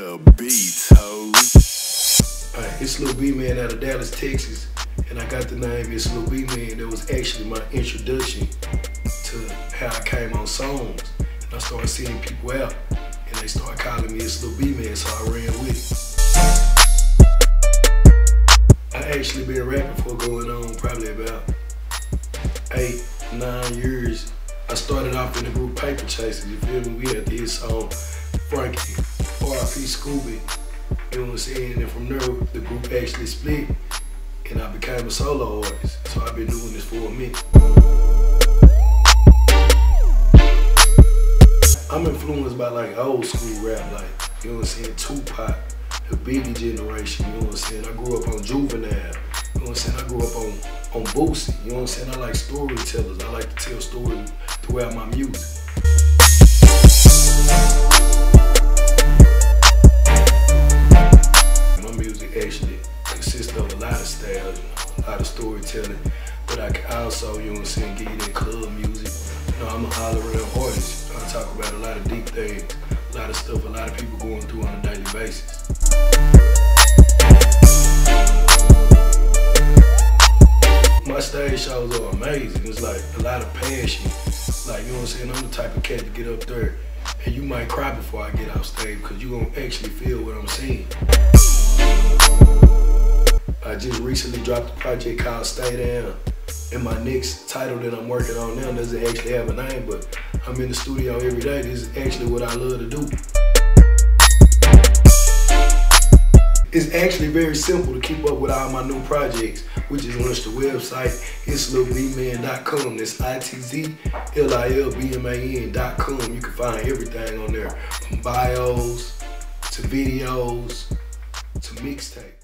to beats, ho. Alright, it's Lil B Man out of Dallas, Texas, and I got the name Itz Lil B Man. That was actually my introduction to how I came on songs. And I started seeing people out, and they started calling me Itz Lil B Man, so I ran with it. I actually been rapping for going on probably about eight, nine years. I started off in the group Paper Chasers, you feel me? We had this song Frankie, R.I.P. Scooby, you know what I'm saying? And from there, the group actually split, and I became a solo artist. So I've been doing this for a minute. I'm influenced by like old school rap, like, you know what I'm saying? Tupac, the Biggie generation, you know what I'm saying? I grew up on Juvenile, you know what I'm saying? I grew up on, on Boosie, you know what I'm saying? I like storytellers. I like to tell stories throughout my music. Of styles, a lot of storytelling, but I can also, you know what I'm saying, get you that club music. You know, I'm a all-around artist. I talk about a lot of deep things, a lot of stuff a lot of people going through on a daily basis. My stage shows are amazing. It's like a lot of passion. Like, you know what I'm saying? I'm the type of cat to get up there and you might cry before I get off stage because you're going to actually feel what I'm saying. I just recently dropped a project called Stay Down. And my next title that I'm working on now doesn't actually have a name, but I'm in the studio every day. This is actually what I love to do. It's actually very simple to keep up with all my new projects, which is launch the website. itzlilbman.com. That's I-T-Z-L-I-L-B-M-A-N.com. You can find everything on there, from bios to videos to mixtapes.